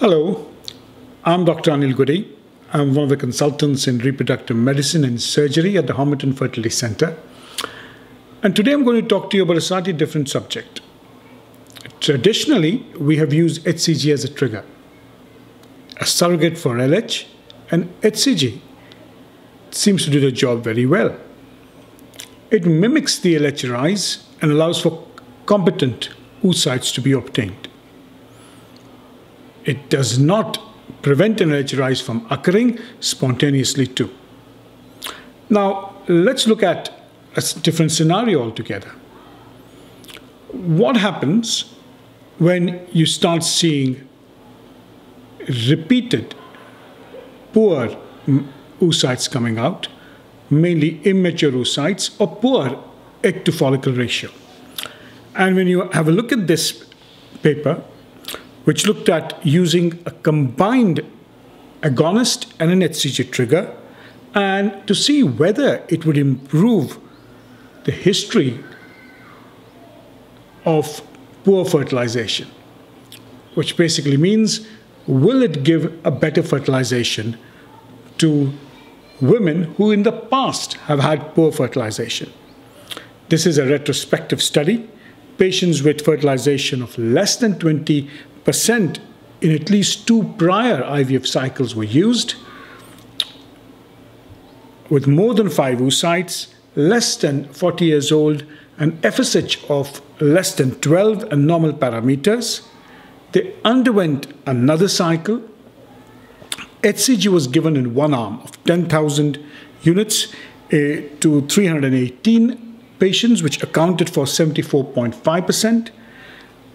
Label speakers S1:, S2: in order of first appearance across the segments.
S1: Hello, I'm Dr. Anil Gudi. I'm one of the consultants in reproductive medicine and surgery at the Homerton Fertility Center. And today I'm going to talk to you about a slightly different subject. Traditionally, we have used HCG as a trigger, a surrogate for LH, and HCG seems to do the job very well. It mimics the LH rise and allows for competent oocytes to be obtained. It does not prevent an rise from occurring spontaneously too. Now, let's look at a different scenario altogether. What happens when you start seeing repeated poor oocytes coming out, mainly immature oocytes or poor egg to follicle ratio? And when you have a look at this paper, which looked at using a combined agonist and an HCG trigger, and to see whether it would improve the history of poor fertilization, which basically means will it give a better fertilization to women who in the past have had poor fertilization. This is a retrospective study. Patients with fertilization of less than 20% in at least two prior IVF cycles were used. With more than five oocytes, less than 40 years old, an FSH of less than 12 and normal parameters. They underwent another cycle. HCG was given in one arm of 10,000 units uh, to 318 patients, which accounted for 74.5%.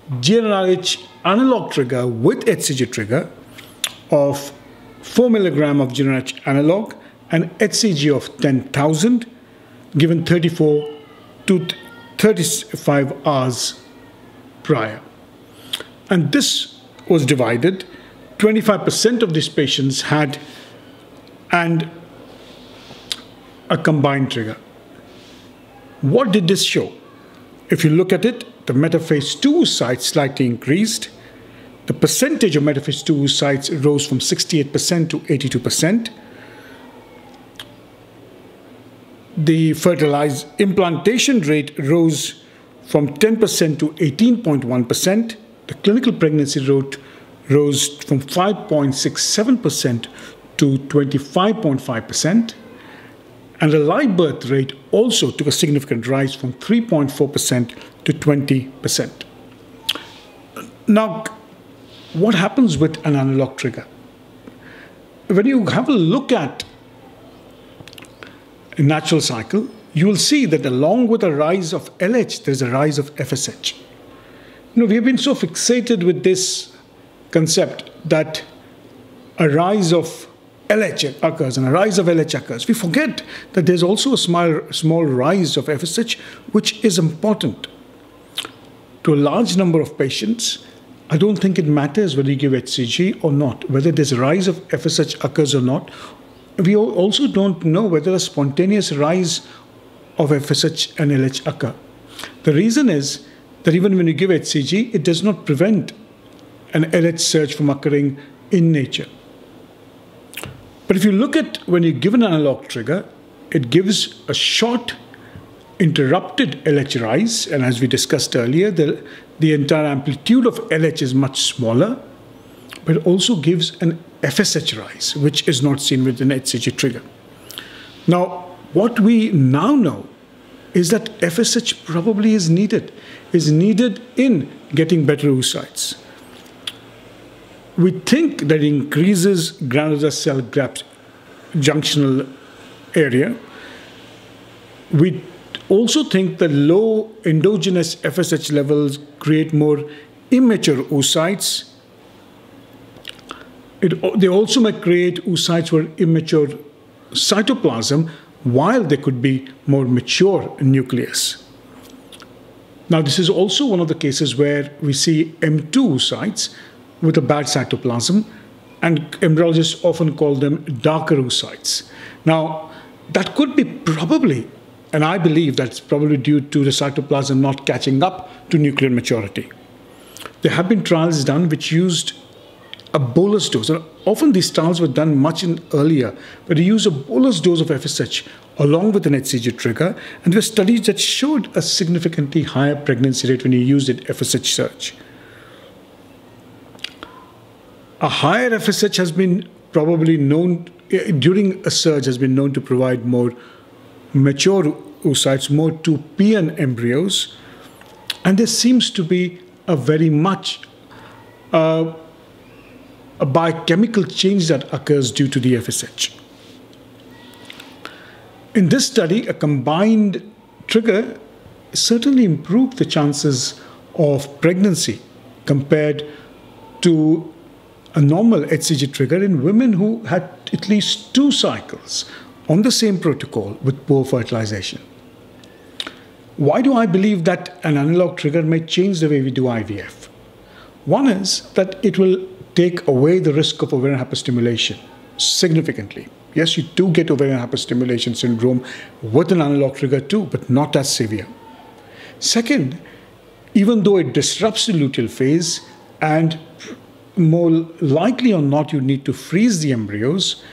S1: GnRH analog trigger with HCG trigger of 4 milligram of GnRH analog and HCG of 10,000 given 34 to 35 hours prior. And this was divided. 25% of these patients had and a combined trigger. What did this show? If you look at it, the metaphase 2 sites slightly increased. The percentage of metaphase 2 sites rose from 68% to 82%. the fertilized implantation rate rose from 10% to 18.1%. The clinical pregnancy rate rose from 5.67% to 25.5%. And the live birth rate also took a significant rise from 3.4% to 20%. Now, what happens with an analog trigger? When you have a look at a natural cycle, you will see that along with a rise of LH, there's a rise of FSH. You know, we have been so fixated with this concept that a rise of LH occurs and a rise of LH occurs. We forget that there's also a small, small rise of FSH, which is important. To a large number of patients, I don't think it matters whether you give HCG or not, whether there's a rise of FSH occurs or not, we also don't know whether a spontaneous rise of FSH and LH occur. The reason is that even when you give HCG, it does not prevent an LH surge from occurring in nature. But if you look at when you give an analog trigger, it gives a short interrupted LH rise, and as we discussed earlier, the, the entire amplitude of LH is much smaller, but it also gives an FSH rise, which is not seen with an HCG trigger. Now, what we now know is that FSH probably is needed, is needed in getting better oocytes. We think that increases granulosa cell gap junctional area. We also think that low endogenous FSH levels create more immature oocytes it, they also may create oocytes for immature cytoplasm while they could be more mature nucleus. Now, this is also one of the cases where we see M2 oocytes with a bad cytoplasm, and embryologists often call them darker oocytes. Now, that could be probably, and I believe that's probably due to the cytoplasm not catching up to nuclear maturity. There have been trials done which used a bolus dose. And often these trials were done much in earlier, but you use a bolus dose of FSH along with an HCG trigger, and there were studies that showed a significantly higher pregnancy rate when you used an FSH surge. A higher FSH has been probably known during a surge has been known to provide more mature oocytes, more 2PN embryos, and there seems to be a very much uh, a biochemical change that occurs due to the FSH. In this study, a combined trigger certainly improved the chances of pregnancy compared to a normal HCG trigger in women who had at least two cycles on the same protocol with poor fertilization. Why do I believe that an analog trigger may change the way we do IVF? One is that it will take away the risk of ovarian hyperstimulation significantly. Yes, you do get ovarian hyperstimulation syndrome with an analog trigger too, but not as severe. Second, even though it disrupts the luteal phase and more likely or not you need to freeze the embryos,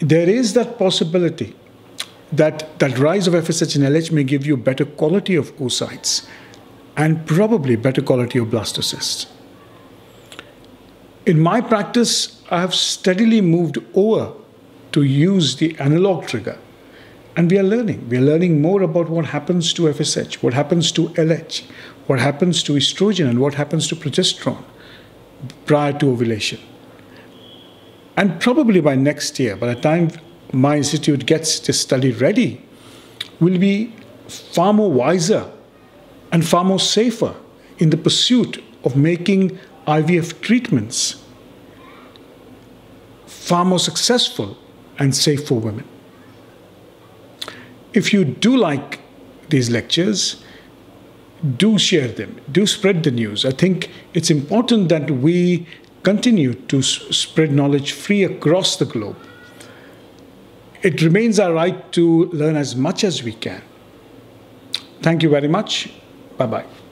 S1: there is that possibility that that rise of FSH and LH may give you better quality of oocytes and probably better quality of blastocysts. In my practice, I have steadily moved over to use the analog trigger. And we are learning. We are learning more about what happens to FSH, what happens to LH, what happens to estrogen, and what happens to progesterone prior to ovulation. And probably by next year, by the time my institute gets this study ready, we'll be far more wiser and far more safer in the pursuit of making IVF treatments far more successful and safe for women. If you do like these lectures, do share them, do spread the news. I think it's important that we continue to spread knowledge free across the globe. It remains our right to learn as much as we can. Thank you very much. Bye bye.